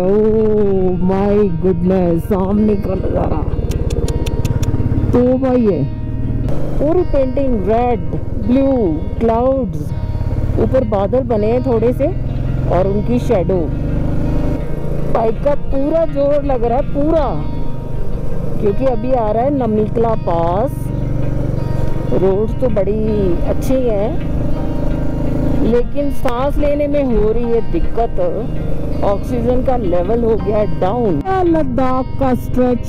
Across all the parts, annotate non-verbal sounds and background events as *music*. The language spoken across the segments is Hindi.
माय गुडनेस सामने का नज़ारा तो भाई है पूरी पेंटिंग रेड ब्लू क्लाउड्स ऊपर बादल बने हैं थोड़े से, और उनकी शेडो बाइक का पूरा ज़ोर लग रहा है, पूरा। क्योंकि अभी आ रहा है नमिकला पास। रोड तो बड़ी अच्छी है, लेकिन सांस लेने में हो रही है दिक्कत। ऑक्सीजन का लेवल हो गया डाउन लद्दाख का स्ट्रेच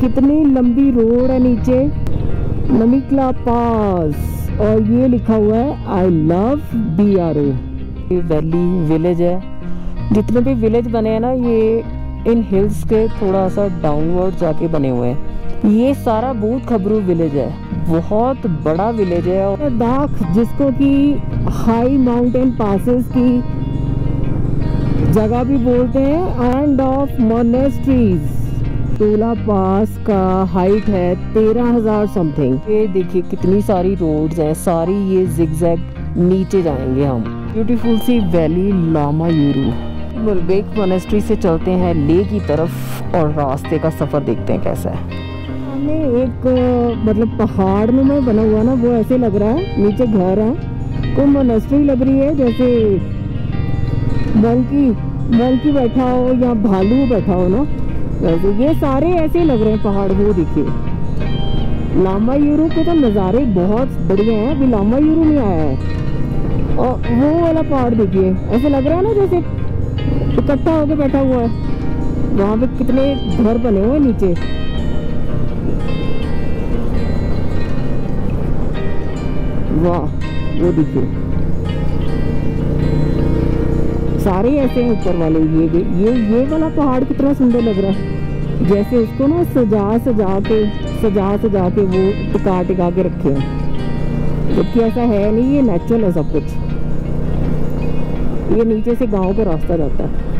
कितनी लंबी रोड है नीचे? नमिकला पास। और ये लिखा हुआ है I love B R O valley village है। जितने भी विलेज बने हैं ना, ये इन हिल्स के थोड़ा सा डाउनवर्ड जाके बने हुए हैं। ये सारा बूथ खबरू विलेज है। बहुत बड़ा विलेज है। और दाख जिसको कि हाई माउंटेन पासेस की जगह भी बोलते हैं एंड ऑफ़ मोनेस्ट्रीज टोला पास का हाइट है तेरह हज़ार समथिंग ये देखिए कितनी सारी रोड्स हैं, सारी ये जिगजैग नीचे जाएँगे हम. Beautiful see valley Lamayuru Mulbekh monastery से चलते हैं, ले की तरफ़ और रास्ते का सफ़र देखते हैं कैसा है. सामने एक मतलब पहाड़ में में बना हुआ ना, वो ऐसे लग रहा है, नीचे घर है. कोई मोनेस्ट्री लग रही है, जैसे मंकी मंकी बैठा हो या भालू बैठा हो ना? वैसे ये सारे ऐसे लग रहे हैं, पहाड़ वो देखिए। लामा यूरो के तो नज़ारे बहुत बढ़िया हैं, अभी लामा यूरो में आया है। और वो वाला पहाड़ देखिए, ऐसे लग रहा है ना जैसे इकट्ठा होकर बैठा हुआ है। वहाँ पे कितने घर बने हुए नीचे। वाह, वो देखिए। सारे ऐसे हैं ऊपर वाले, ये ये ये वाला पहाड़ कितना सुंदर लग रहा है। जैसे इसको ना सजा सजा के, सजा सजा के वो टिका टिका के रखे हैं। जबकि ऐसा है नहीं, ये नेचुरल है सब कुछ। ये नीचे से गाँव का रास्ता जाता है।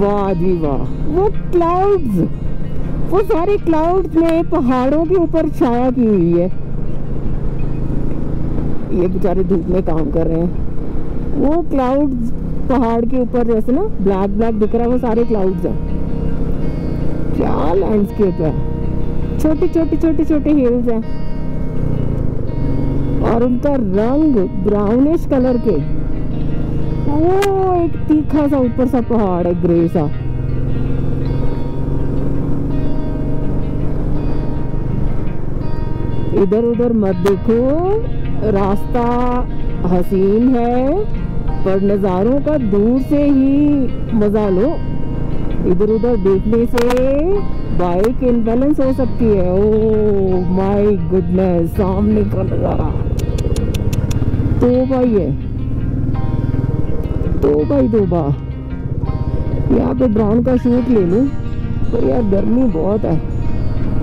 वाह जी वाह, वो क्लाउड्स वो सारे क्लाउड्स में पहाड़ों के ऊपर छाया की हुई है। ये बेचारे धूप में काम कर रहे हैं। वो क्लाउड पहाड़ के ऊपर जैसे ना ब्लैक ब्लैक दिख रहा है, वो सारे क्लाउड्स हैं। क्या लैंडस्केप है। छोटे छोटे छोटे छोटे हिल्स हैं। और उनका रंग ब्राउनिश कलर के। वो एक तीखा सा ऊपर सा पहाड़ है ग्रे सा। इधर उधर मत देखो, रास्ता हसीन है। पर नज़ारों का दूर से ही मज़ा लो। इधर उधर देखने से बाइक इनबैलेंस हो सकती है। ओ माय गुडनेस, सामने का नज़ारा। तो भाई है। तो भाई दो बा। यहाँ पे ब्राउन का शूट ले लूँ। पर यार गर्मी बहुत है।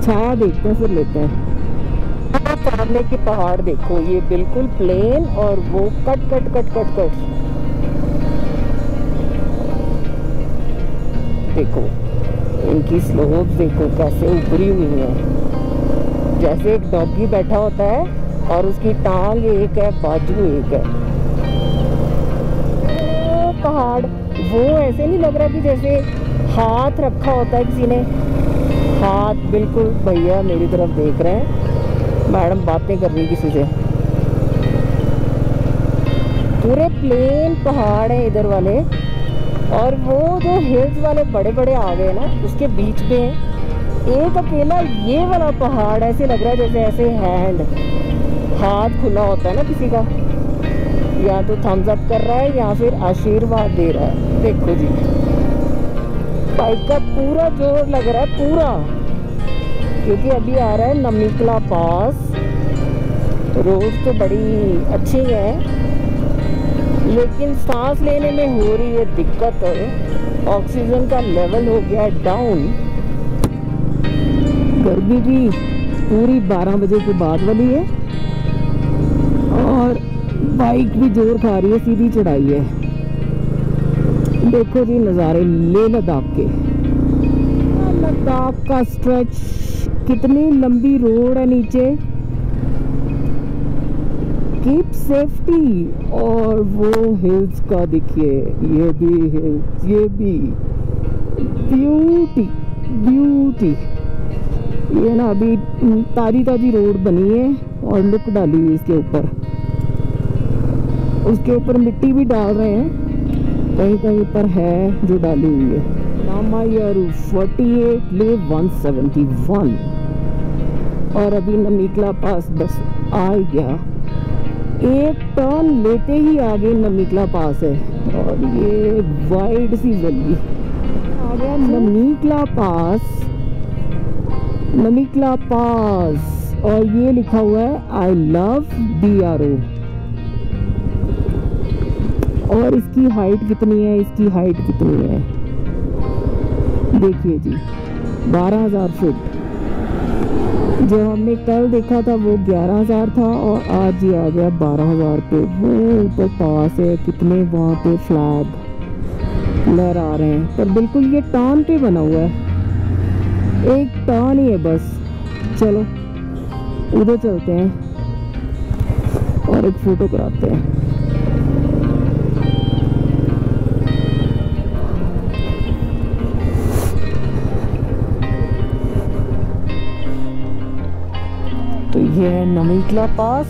छाया देखते हैं, फिर लेते हैं। सामने के पहाड़ देखो, ये बिल्कुल प्लेन और वो cut cut cut cut cut देखो। इनकी स्लोप देखो, कैसे उभरी हुई है। जैसे एक डॉगी बैठा होता है और उसकी टांग एक है, बाजू एक है। पहाड़। वो ऐसे नहीं लग रहा कि जैसे हाथ रखा होता है किसी ने। हाथ, बिल्कुल। भैया, मेरी तरफ़ देख रहे हैं। मैडम, बातें कर रही किसी से। पूरे प्लेन पहाड़ है इधर वाले। और वो जो हिल्स वाले बड़े बड़े आ गए ना, उसके बीच में एक अकेला ये वाला पहाड़ ऐसे लग रहा है जैसे ऐसे हैंड हाथ खुला होता है ना किसी का। या तो थम्स अप कर रहा है या फिर आशीर्वाद दे रहा है। देखो जी। बाइक का पूरा ज़ोर लग रहा है, पूरा। क्योंकि अभी आ रहा है नमिकला पास। रोड तो बड़ी अच्छी है। लेकिन सांस लेने में हो रही है दिक्कत ऑक्सीजन का लेवल हो गया डाउन। गर्मी भी पूरी 12 बजे के बाद वाली है और बाइक भी ज़ोर खा रही है, सीधी चढ़ाई है। देखो जी नज़ारे, ले लद्दाख के। लद्दाख का स्ट्रेच कितनी लंबी रोड है नीचे। कीप सेफ्टी और वो हिल्स का देखिए, ये भी हिल्स ये भी ब्यूटी ब्यूटी ये ना अभी ताजी ताजी रोड बनी है और लुक डाली हुई इसके ऊपर. उसके ऊपर मिट्टी भी डाल रहे हैं. कहीं कहीं पर है जो डाली हुई है. नामायारू 48 ले 171 और अभी नमीकला पास बस आ गया. एक टर्न लेते ही आगे नमीकला पास है। और ये वाइड सी गली। आ गया नमीकला पास। नमीकला पास। और ये लिखा हुआ है I love B R O और इसकी हाइट कितनी है? इसकी हाइट कितनी है? देखिए जी बारह हज़ार फुट। जो हमने कल देखा था वो ग्यारह हज़ार था और आज ये आ गया बारह हज़ार पे। वो ऊपर पास है, कितने वहाँ पे फ्लैग लहरा रहे हैं। पर बिल्कुल ये टान पे बना हुआ है। एक टर्न ही है बस। चलो, उधर चलते हैं और एक फ़ोटो कराते हैं ये है नमीकला पास।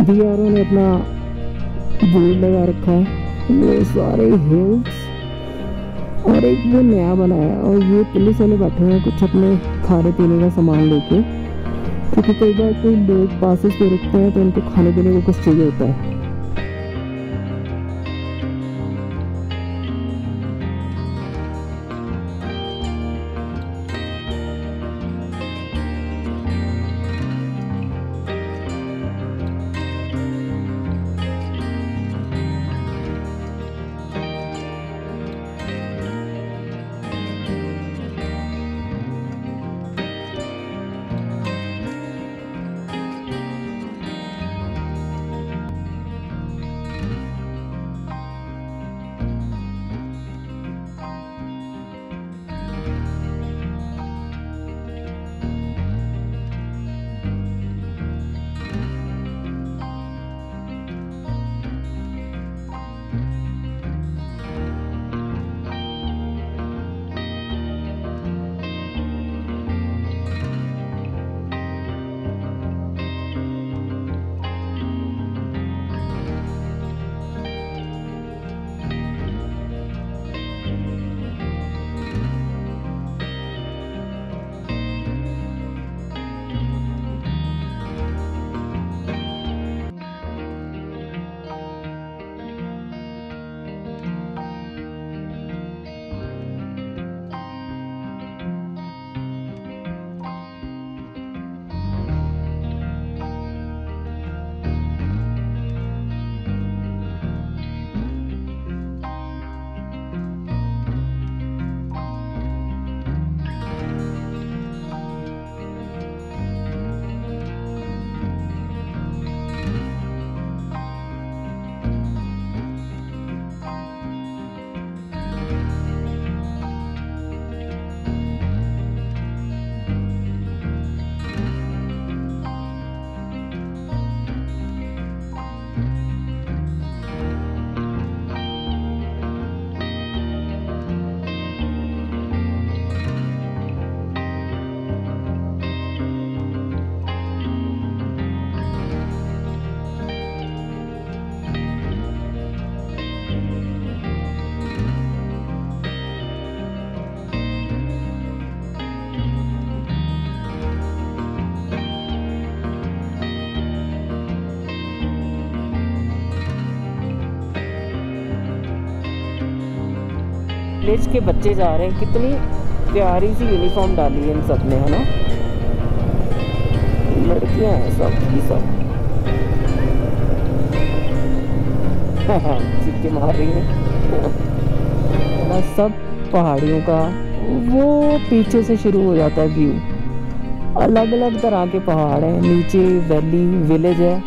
बी ने अपना बोर्ड लगा रखा है। ये सारे हिल्स और एक वो नया बनाया और ये पुलिस वाले बैठे हैं कुछ अपने खाने पीने का सामान लेके। क्योंकि कई बार कोई लोग पासिस पे रुकते हैं तो उनको खाने पीने को कुछ चाहिए होता है। विलेज के बच्चे जा रहे हैं। कितनी प्यारी सी यूनिफॉर्म डाली है इन सबने है ना? लड़कियाँ हैं सब की सब। *laughs* चिक्के मार रही है। सब पहाड़ियों का, वो पीछे से शुरू हो जाता है व्यू अलग अलग तरह के पहाड़ हैं, नीचे वैली विलेज है।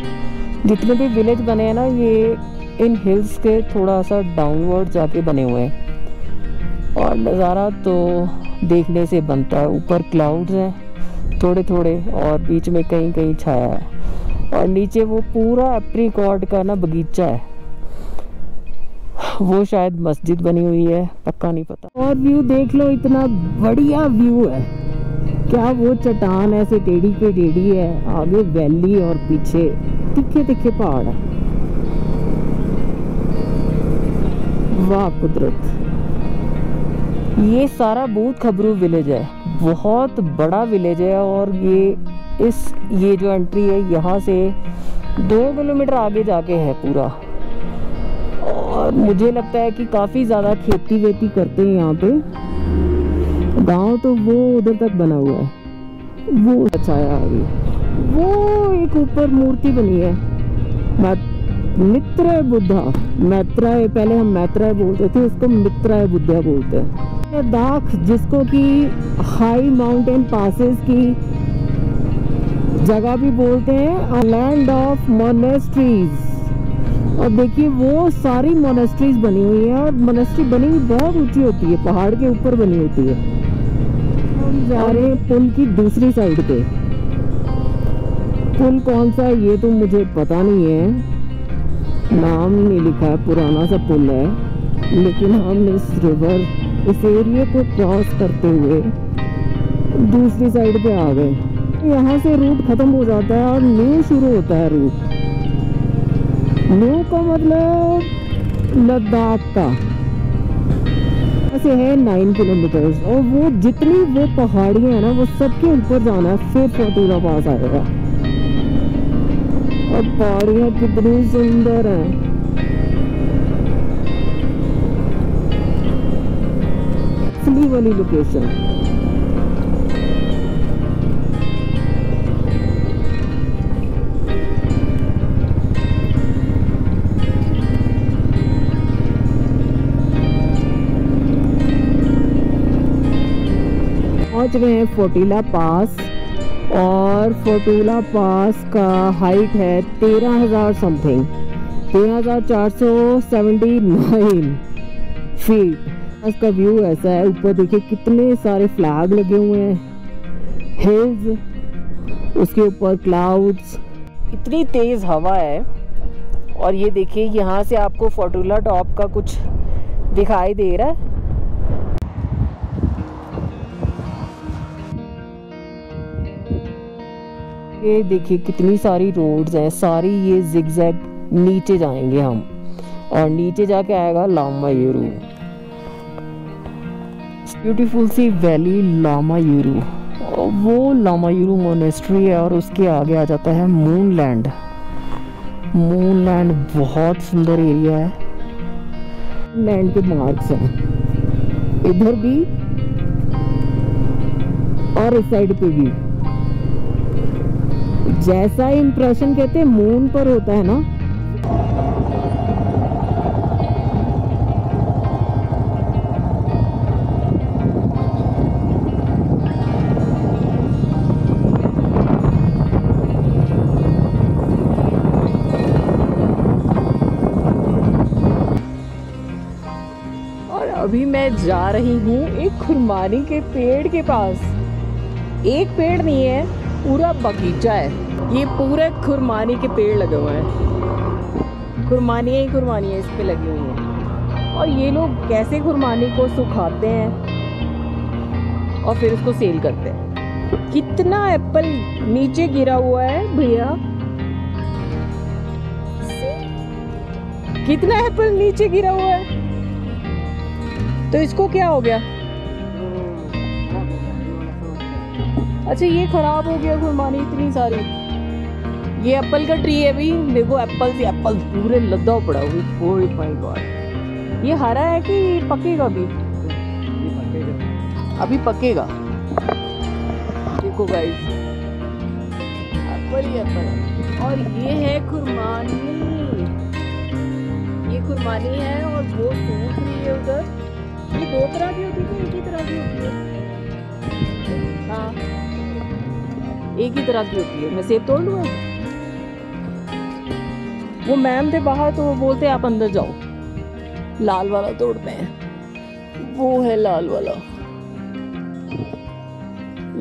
जितने भी विलेज बने हैं ना, ये इन हिल्स के थोड़ा सा डाउनवर्ड जाके बने हुए हैं। और नज़ारा तो देखने से बनता है। ऊपर क्लाउड्स हैं थोड़े थोड़े और बीच में कहीं कहीं छाया है। और नीचे वो पूरा एप्रीकॉर्ड का ना बगीचा है। वो शायद मस्जिद बनी हुई है, पक्का नहीं पता। और व्यू देख लो, इतना बढ़िया व्यू है। क्या वो चट्टान ऐसे टेढ़ी पे टेढ़ी है, आगे वैली और पीछे तिखे तिखे पहाड़ है। वाह, कुदरत। ये सारा बूथ खबरू विलेज है। बहुत बड़ा विलेज है और ये इस, ये जो एंट्री है, यहाँ से दो किलोमीटर आगे जाके है पूरा। और मुझे लगता है कि काफ़ी ज़्यादा खेती वेती करते हैं यहाँ पे। गाँव तो वो उधर तक बना हुआ है। वो अच्छा है आगे। वो एक ऊपर मूर्ति बनी है। मित्र बुद्धा। मैत्राय, पहले हम मैत्राय बोलते थे, उसको मित्राय बुद्धा बोलते हैं। दाख, जिसको कि हाई माउंटेन पासेस की जगह भी बोलते हैं लैंड ऑफ़ मोनेस्ट्रीज और देखिए, वो सारी मोनेस्ट्रीज बनी हुई है और मोनेस्ट्री बनी हुई बहुत ऊँची होती है, पहाड़ के ऊपर बनी होती है। हम जा रहे हैं पुल की दूसरी साइड पे। पुल कौन सा है, ये तो मुझे पता नहीं है। नाम नहीं लिखा है, पुराना सा पुल है, लेकिन हम इस रिवर इस एरिया को क्रॉस करते हुए दूसरी साइड पे आ गए। यहाँ से रूट खत्म हो जाता है और न्यू शुरू होता है रूट न्यू का मतलब लद्दाख का। से है नाइन किलोमीटर और वो जितनी वो पहाड़ियाँ हैं ना, वो सबके ऊपर जाना है, फिर फोटूला पास आएगा। और पहाड़ियाँ कितनी सुंदर हैं। असली वाली लोकेशन पहुँच गए हैं फोटीला पास और फोटूला पास का हाइट है तेरह हज़ार समथिंग तेरह हज़ार चार सौ सेवेंटी नाइन फीट इसका व्यू ऐसा है। ऊपर देखिए कितने सारे फ्लैग लगे हुए हैं। हिल्स उसके ऊपर क्लाउड्स इतनी तेज़ हवा है और ये देखिए, यहाँ से आपको फोटूला टॉप का कुछ दिखाई दे रहा है। ये देखिए कितनी सारी रोड्स हैं। सारी ये जिगजैग नीचे जाएँगे हम। और नीचे जाके आएगा Lamayuru. Beautiful see valley Lamayuru. वो लामा यूरू मोनेस्ट्री है और उसके आगे आ जाता है मून लैंड मून लैंड बहुत सुंदर एरिया है। लैंड के मार्क्स हैं। इधर भी और इस साइड पे भी। जैसा इंप्रेशन कहते हैं, मून पर होता है ना। मैं जा रही हूँ एक खुरमानी के पेड़ के पास। एक पेड़ नहीं है, पूरा बगीचा है। ये पूरे खुरमानी के पेड़ लगे हुए हैं। खुरमानियाँ ही खुरमानियाँ इस पे लगी हुई हैं। और ये लोग कैसे खुरमानी को सुखाते हैं और फिर उसको सेल करते हैं? कितना एप्पल नीचे गिरा हुआ है भैया? कितना एप्पल नीचे गिरा हुआ है? तो इसको क्या हो गया? अच्छा ये खराब हो गया खुरमानी इतनी सारी। ये एप्पल का ट्री है भी देखो एप्पल से एप्पल पूरे लद्दा पड़ा हुआ माय गॉड ये हरा है कि पकेगा अभी? अभी पकेगा। देखो गाइस एप्पल ही एप्पल है। और ये है खुरमानी ये खुरमानी है और वो सूख रही है उधर। ये दो तरह की होती है तो एक ही तरह की होती है। हाँ। एक ही तरह की होती है। मैं सेब तोड़ लूँ वो मैम थे बाहर तो वो बोलते आप अंदर जाओ। लाल वाला तोड़ते हैं वो है लाल वाला।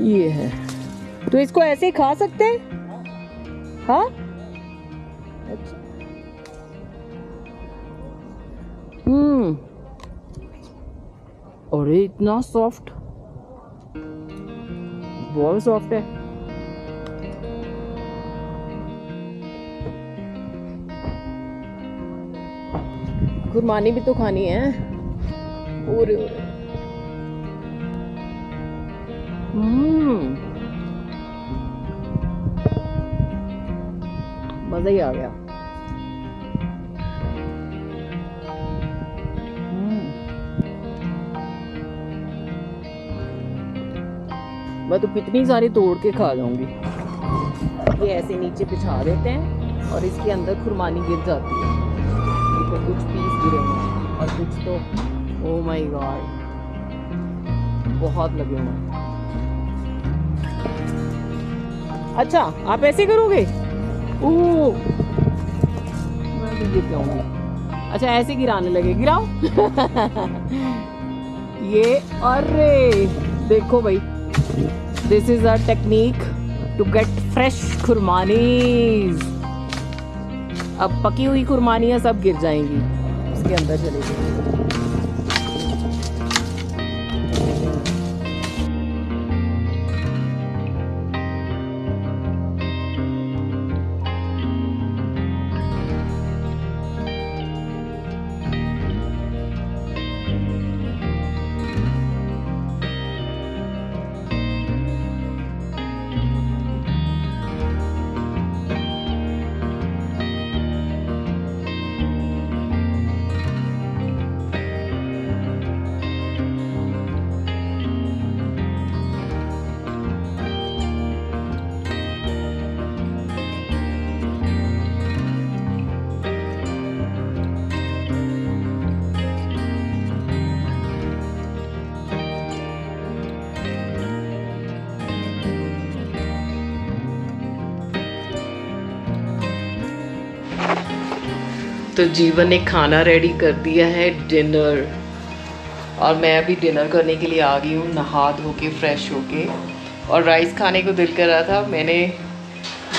ये है। तो इसको ऐसे ही खा सकते हैं? हाँ। अच्छा। हम्म। अरे इतना सॉफ्ट बहुत सॉफ्ट है। खुरमानी भी तो खानी है। ओरे। हम्म। मज़ा ही आ गया। मैं तो कितनी सारी तोड़ के खा जाऊँगी। ये ऐसे नीचे बिछा देते हैं और इसके अंदर खुरमानी गिर जाती है। तो कुछ पीस गिरे हैं और कुछ तो ओ माय गॉड बहुत लगे हुए अच्छा आप ऐसे करोगे? अच्छा ऐसे गिराने लगे। गिराओ। *laughs* ये, अरे, देखो भाई। This is a technique to get fresh खुरमानीज अब पकी हुई खुरमानियाँ सब गिर जाएँगी। उसके अंदर चले जाएँगी तो जीवन ने खाना रेडी कर दिया है डिनर और मैं अभी डिनर करने के लिए आ गई हूँ, नहा धो के फ्रेश होके. और राइस खाने को दिल कर रहा था, मैंने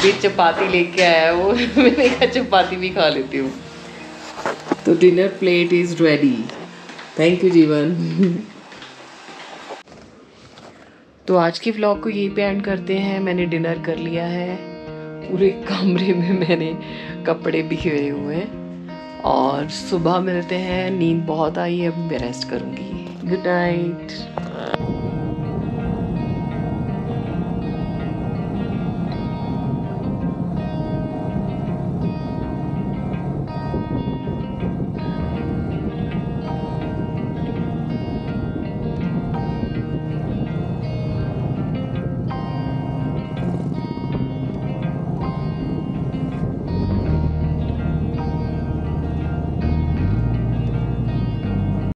भी चपाती लेके आया वो *laughs* मैंने कहा चपाती भी खा लेती हूँ. तो dinner plate is ready thank you Jeevan. *laughs* तो आज के व्लॉग को यहीं पे एंड करते हैं. मैंने डिनर कर लिया है. पूरे कमरे में मैंने कपड़े बिखरे हुए हैं. और सुबह मिलते हैं नींद बहुत आई है अब मैं रेस्ट करूँगी। Good night